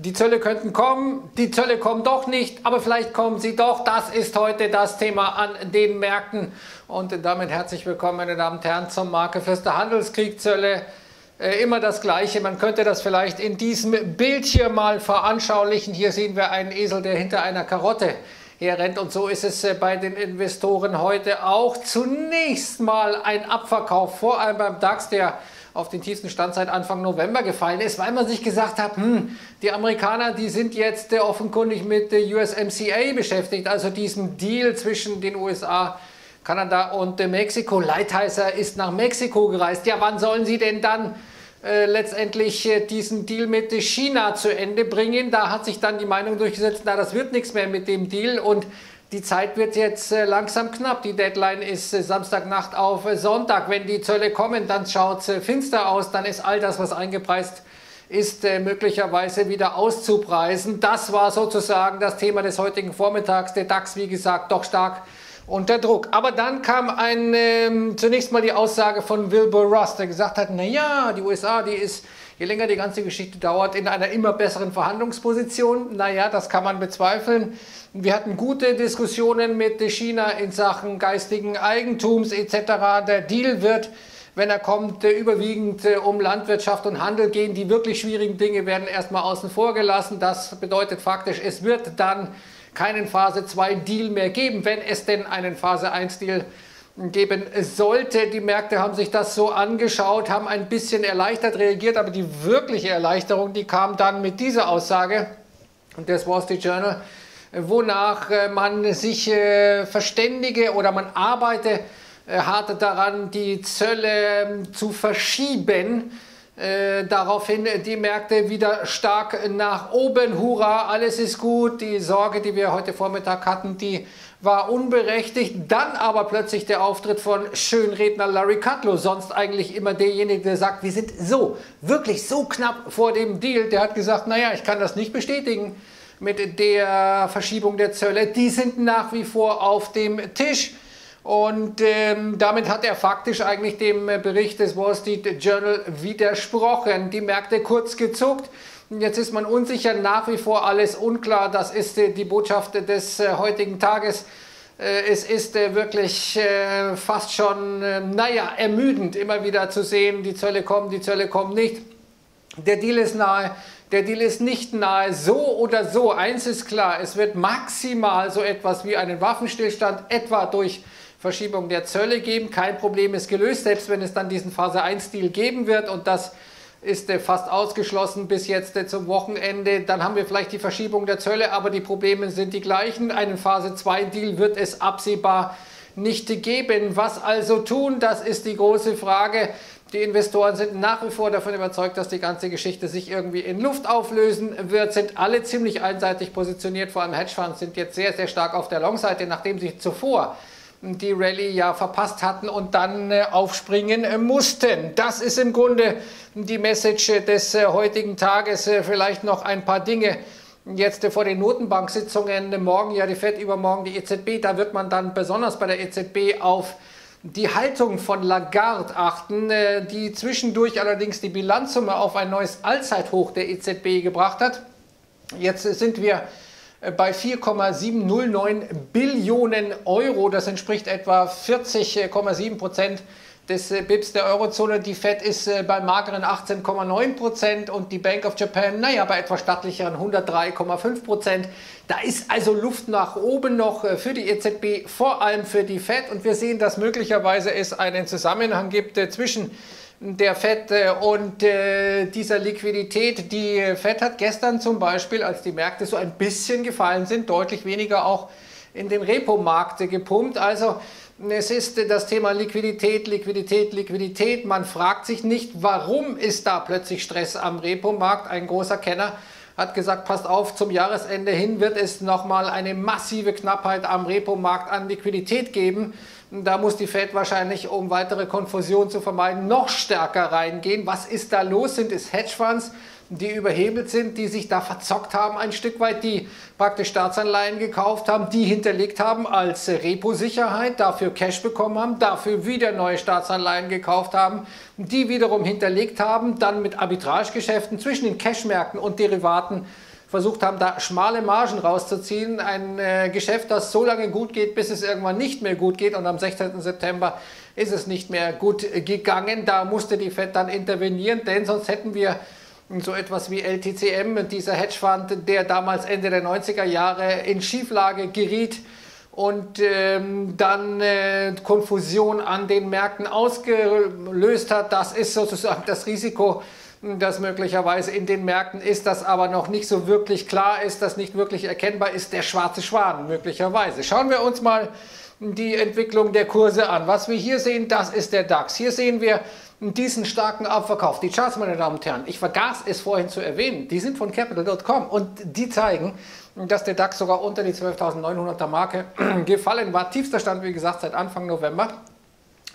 Die Zölle könnten kommen, die Zölle kommen doch nicht, aber vielleicht kommen sie doch. Das ist heute das Thema an den Märkten. Und damit herzlich willkommen, meine Damen und Herren, zum Markefester Handelskrieg Zölle. Äh, immer das Gleiche. Man könnte das vielleicht in diesem Bild hier mal veranschaulichen. Hier sehen wir einen Esel, der hinter einer Karotte herrennt. Und so ist es äh, bei den Investoren heute auch. Zunächst mal ein Abverkauf, vor allem beim DAX, der auf den tiefsten Stand seit Anfang November gefallen ist, weil man sich gesagt hat, hm, die Amerikaner, die sind jetzt äh, offenkundig mit der USMCA beschäftigt, also diesem Deal zwischen den USA, Kanada und äh, Mexiko. Lighthizer ist nach Mexiko gereist. Ja, wann sollen sie denn dann äh, letztendlich äh, diesen Deal mit China zu Ende bringen? Da hat sich dann die Meinung durchgesetzt, na, das wird nichts mehr mit dem Deal und die Zeit wird jetzt äh, langsam knapp. Die Deadline ist äh, Samstagnacht auf äh, Sonntag. Wenn die Zölle kommen, dann schaut es finster aus. Dann ist all das, was eingepreist ist, möglicherweise wieder auszupreisen. Das war sozusagen das Thema des heutigen Vormittags. Der DAX, wie gesagt, doch stark unter Druck. Aber dann kam ein, ähm, zunächst mal die Aussage von Wilbur Ross, der gesagt hat, naja, die USA, die ist, je länger die ganze Geschichte dauert, in einer immer besseren Verhandlungsposition. Naja, das kann man bezweifeln. Wir hatten gute Diskussionen mit China in Sachen geistigen Eigentums etc. Der Deal wird wenn er kommt, überwiegend äh, um Landwirtschaft und Handel gehen. Die wirklich schwierigen Dinge werden erstmal außen vor gelassen. Das bedeutet faktisch, es wird dann keinen Phase 2 Deal mehr geben, wenn es denn einen Phase 1 Deal geben sollte. Die Märkte haben sich das so angeschaut, haben ein bisschen erleichtert reagiert, aber die wirkliche Erleichterung, die kam dann mit dieser Aussage des Wall Street Journal, wonach äh, man sich äh, verständige oder man arbeite äh, hart daran, die Zölle ähm, zu verschieben daraufhin die Märkte wieder stark nach oben. Hurra, alles ist gut. Die Sorge, die wir heute Vormittag hatten, die war unberechtigt. Dann aber plötzlich der Auftritt von Schönredner Larry Kudlow, sonst eigentlich immer derjenige, der sagt, wir sind so, wirklich so knapp vor dem Deal. Der hat gesagt, naja, ich kann das nicht bestätigen mit der Verschiebung der Zölle. Die sind nach wie vor auf dem Tisch. Und ähm, damit hat er faktisch eigentlich dem Bericht des Wall Street Journal widersprochen. Die Märkte kurz gezuckt. Jetzt ist man unsicher, nach wie vor alles unklar. Das ist äh, die Botschaft des äh, heutigen Tages. Äh, es ist wirklich fast schon, äh, naja, ermüdend, immer wieder zu sehen, die Zölle kommen, die Zölle kommen nicht. Der Deal ist nahe. Der Deal ist nicht nahe. So oder so, eins ist klar, es wird maximal so etwas wie einen Waffenstillstand etwa durch Verschiebung der Zölle geben. Kein Problem ist gelöst, selbst wenn es dann diesen Phase 1-Deal geben wird und das ist äh, fast ausgeschlossen bis jetzt äh, zum Wochenende. Dann haben wir vielleicht die Verschiebung der Zölle, aber die Probleme sind die gleichen. Einen Phase 2-Deal wird es absehbar nicht geben. Was also tun? Das ist die große Frage. Die Investoren sind nach wie vor davon überzeugt, dass die ganze Geschichte sich irgendwie in Luft auflösen wird, sind alle ziemlich einseitig positioniert, vor allem Hedgefonds sind jetzt sehr, sehr stark auf der Long-Seite, nachdem sie zuvor die Rallye ja verpasst hatten und dann äh, aufspringen äh, mussten. Das ist im Grunde die Message des äh, heutigen Tages. Vielleicht noch ein paar Dinge jetzt vor den Notenbanksitzungen. Morgen ja die FED, übermorgen die EZB. Da wird man dann besonders bei der EZB auf die Haltung von Lagarde achten, die zwischendurch allerdings die Bilanzsumme auf ein neues Allzeithoch der EZB gebracht hat. Jetzt sind wir äh, bei 4,709 Billionen Euro. Das entspricht etwa 40,7 Prozent des äh, BIPs der Eurozone. Die Fed ist äh, bei mageren 18,9 Prozent und die Bank of Japan, naja, bei etwas stattlicheren 103,5 Prozent. Da ist also Luft nach oben noch für die EZB, vor allem für die Fed. Und wir sehen, dass möglicherweise es einen Zusammenhang gibt zwischen der FED äh, und äh, dieser Liquidität. Die FED hat gestern zum Beispiel, als die Märkte so ein bisschen gefallen sind, deutlich weniger auch in den Repo-Markt gepumpt. Also es ist das Thema Liquidität, Liquidität, Liquidität. Man fragt sich nicht, warum ist da plötzlich Stress am Repo-Markt. Ein großer Kenner hat gesagt, passt auf, zum Jahresende hin wird es nochmal eine massive Knappheit am Repo-Markt an Liquidität geben. Da muss die Fed wahrscheinlich, um weitere Konfusion zu vermeiden, noch stärker reingehen. Was ist da los? Sind es Hedgefonds? Die überhebelt sind, die sich da verzockt haben ein Stück weit, die praktisch Staatsanleihen gekauft haben, die hinterlegt haben als Repo-Sicherheit, dafür Cash bekommen haben, dafür wieder neue Staatsanleihen gekauft haben, die wiederum hinterlegt haben, dann mit Arbitragegeschäften zwischen den Cashmärkten und Derivaten versucht haben, da schmale Margen rauszuziehen. Ein äh, Geschäft, das so lange gut geht, bis es irgendwann nicht mehr gut geht. Und am 16. September ist es nicht mehr gut gegangen. Da musste die FED dann intervenieren, denn sonst hätten wir so etwas wie LTCM, dieser Hedgefonds, der damals Ende der 90er Jahre in Schieflage geriet und ähm, dann äh, Konfusion an den Märkten ausgelöst hat. Das ist sozusagen das Risiko, das möglicherweise in den Märkten ist, das aber noch nicht so wirklich klar ist, das nicht wirklich erkennbar ist, der schwarze Schwan möglicherweise. Schauen wir uns mal die Entwicklung der Kurse an. Was wir hier sehen, das ist der DAX. Hier sehen wir diesen starken Abverkauf. Die Charts, meine Damen und Herren, ich vergaß es vorhin zu erwähnen, die sind von Capital.com und die zeigen, dass der DAX sogar unter die 12.900er Marke gefallen war. Tiefster Stand, wie gesagt, seit Anfang November.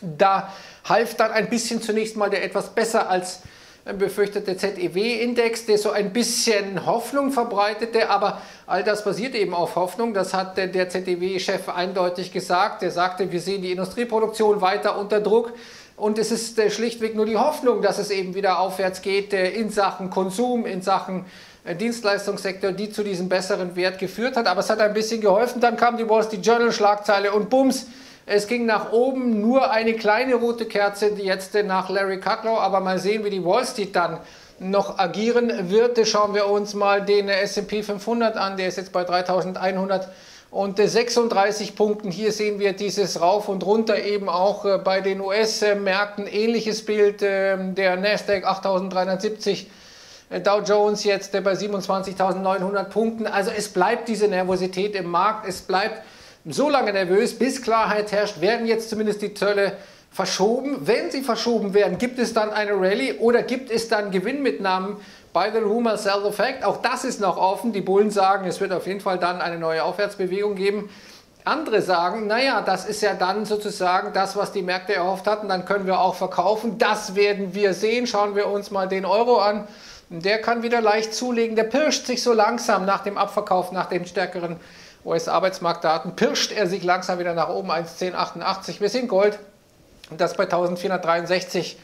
Da half dann ein bisschen zunächst mal der etwas besser als befürchtete ZEW-Index, der so ein bisschen Hoffnung verbreitete, aber all das basiert eben auf Hoffnung. Das hat der ZEW-Chef eindeutig gesagt. Er sagte, wir sehen die Industrieproduktion weiter unter Druck. Und es ist äh, schlichtweg nur die Hoffnung, dass es eben wieder aufwärts geht äh, in Sachen Konsum, in Sachen äh, Dienstleistungssektor, die zu diesem besseren Wert geführt hat. Aber es hat ein bisschen geholfen. Dann kam die Wall Street Journal Schlagzeile und bums, es ging nach oben. Nur eine kleine rote Kerze, die jetzt nach Larry Kudlow. Aber mal sehen, wie die Wall Street dann noch agieren wird. Schauen wir uns mal den S&P 500 an. Der ist jetzt bei 3100 und 36 Punkten. Hier sehen wir dieses Rauf und Runter eben auch äh, bei den US-Märkten. Ähnliches Bild ähm, der Nasdaq 8370. Äh, Dow Jones jetzt äh, bei 27.900 Punkten. Also es bleibt diese Nervosität im Markt. Es bleibt so lange nervös, bis Klarheit herrscht. Werden jetzt zumindest die Zölle verschoben? Wenn sie verschoben werden, gibt es dann eine Rallye oder gibt es dann Gewinnmitnahmen Buy the rumor, sell the fact. Auch das ist noch offen. Die Bullen sagen, es wird auf jeden Fall dann eine neue Aufwärtsbewegung geben. Andere sagen, naja, das ist ja dann sozusagen das, was die Märkte erhofft hatten, dann können wir auch verkaufen. Das werden wir sehen. Schauen wir uns mal den Euro an. Der kann wieder leicht zulegen. Der pirscht sich so langsam nach dem Abverkauf, nach den stärkeren US-Arbeitsmarktdaten, pirscht er sich langsam wieder nach oben 1,1088. Wir sehen Gold, das bei 1463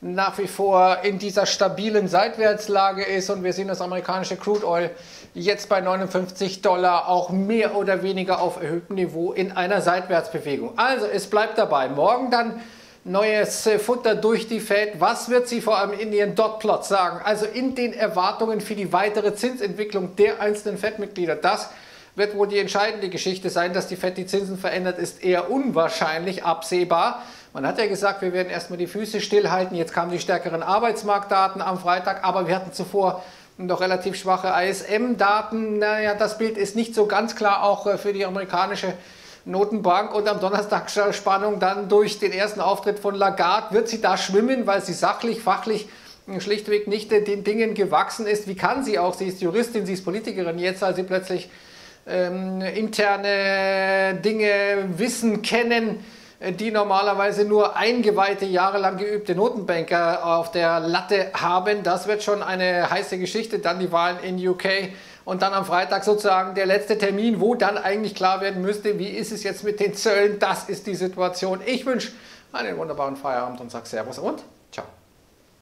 nach wie vor in dieser stabilen Seitwärtslage ist und wir sehen das amerikanische Crude Oil jetzt bei 59 Dollar auch mehr oder weniger auf erhöhtem Niveau in einer Seitwärtsbewegung. Also es bleibt dabei. Morgen dann neues äh, Futter durch die Fed. Was wird sie vor allem in ihren Dotplots sagen? Also in den Erwartungen für die weitere Zinsentwicklung der einzelnen Fed-Mitglieder. Das wird wohl die entscheidende Geschichte sein, dass die Fed die Zinsen verändert, ist eher unwahrscheinlich absehbar. Man hat ja gesagt, wir werden erstmal die Füße stillhalten. Jetzt kamen die stärkeren Arbeitsmarktdaten am Freitag, aber wir hatten zuvor noch relativ schwache ISM-Daten. Naja, das Bild ist nicht so ganz klar auch äh, für die amerikanische Notenbank und am Donnerstag Spannung dann durch den ersten Auftritt von Lagarde. Wird sie da schwimmen, weil sie sachlich, fachlich schlichtweg nicht den Dingen gewachsen ist? Wie kann sie auch? Sie ist Juristin, sie ist Politikerin jetzt, als sie plötzlich ähm, interne Dinge wissen, kennen die normalerweise nur eingeweihte, jahrelang geübte Notenbanker auf der Latte haben. Das wird schon eine heiße Geschichte. Dann die Wahlen in UK und dann am Freitag sozusagen der letzte Termin, wo dann eigentlich klar werden müsste, wie ist es jetzt mit den Zöllen. Das ist die Situation. Ich wünsche einen wunderbaren Feierabend und sage Servus und